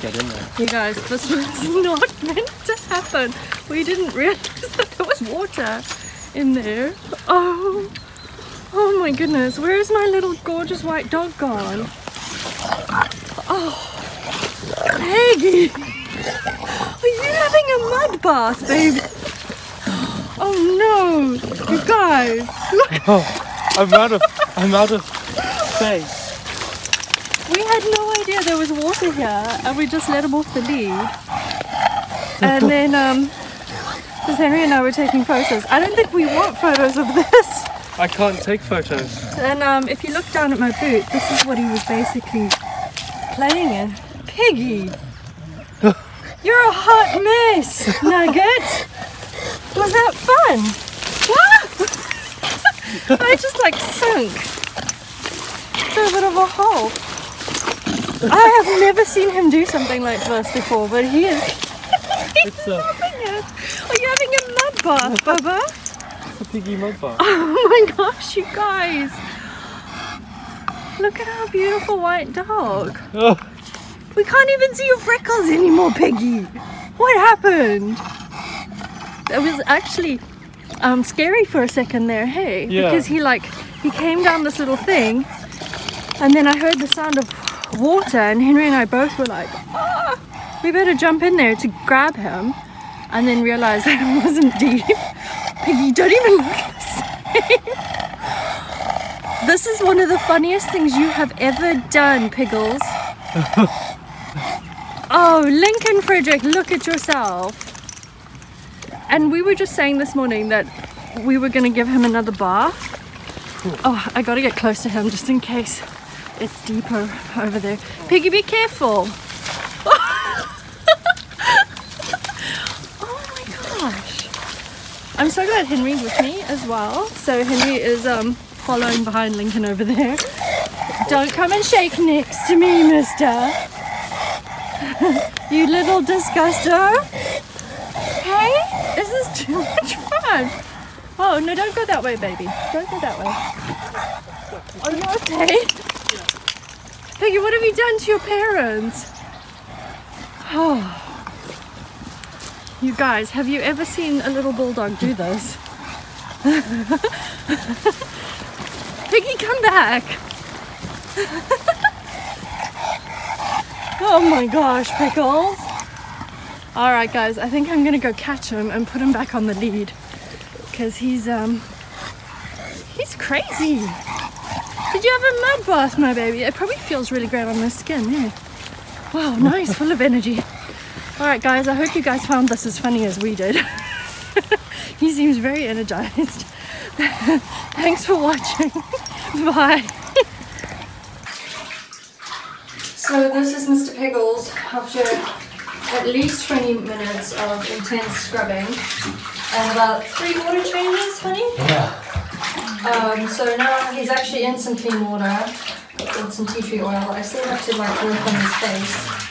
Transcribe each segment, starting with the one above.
get in there. You guys, this was not meant to happen. We didn't realize that there was water in there. Oh, oh my goodness. Where is my little gorgeous white dog gone? Oh, Peggy. Are you having a mud bath, baby? Oh no, you guys. Look, Oh, I'm out of I'm out of space. we had no idea there was water here, and we just let him off the lead. And then, um, because Henry and I were taking photos. I don't think we want photos of this. I can't take photos. And um, if you look down at my boot, this is what he was basically playing in. Piggy, you're a hot mess, Nugget. Was that fun? I just like sunk through a bit of a hole. I have never seen him do something like this before, but he is. He's It's a- loving it. Are you having a mud bath, Bubba? It's a piggy mud bath. Oh my gosh, you guys! Look at our beautiful white dog. Oh, We can't even see your freckles anymore, Piggy. What happened? It was actually um, scary for a second there, hey? Yeah. Because he like he came down this little thing, and then I heard the sound of water, and Henry and I both were like, ah, we better jump in there to grab him, and then realized that it wasn't deep. Piggy, don't even look the same. This is one of the funniest things you have ever done, Piggles. Oh, Lincoln Frederick, look at yourself. And we were just saying this morning that we were going to give him another bath. Oh, I got to get close to him just in case it's deeper over there. Piggy, be careful. oh my gosh. I'm so glad Henry's with me as well. So Henry is um, following behind Lincoln over there. Don't come and shake next to me, mister. you little disguster. Hey, this is too much fun. Oh, no, don't go that way, baby. Don't go that way. Are you okay? Peggy, what have you done to your parents? Oh. You guys, have you ever seen a little bulldog do this? Piggy, come back. oh my gosh, Pickles. All right, guys, I think I'm gonna go catch him and put him back on the lead because he's um he's crazy. Did you have a mud bath, my baby? It probably feels really great on my skin. Yeah. Wow, nice, full of energy. All right, guys, I hope you guys found this as funny as we did. he seems very energized. Thanks for watching. Bye. So this is Mr. Piggles after at least 20 minutes of intense scrubbing and about three water changes. Um, so now he's actually in some clean water with some tea tree oil. I still have to like work on his face.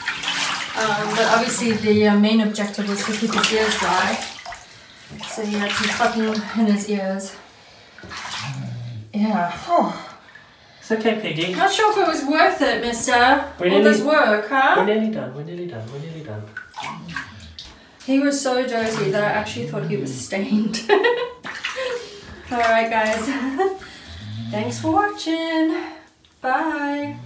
Um, but obviously the uh, main objective was to keep his ears dry. So he had some cotton in his ears. Yeah. Oh. It's okay, piggy. Not sure if it was worth it, mister. We All this work, huh? We're nearly done. We're nearly done. We're nearly done. He was so dirty that I actually thought he was stained. Alright guys. Thanks for watching. Bye.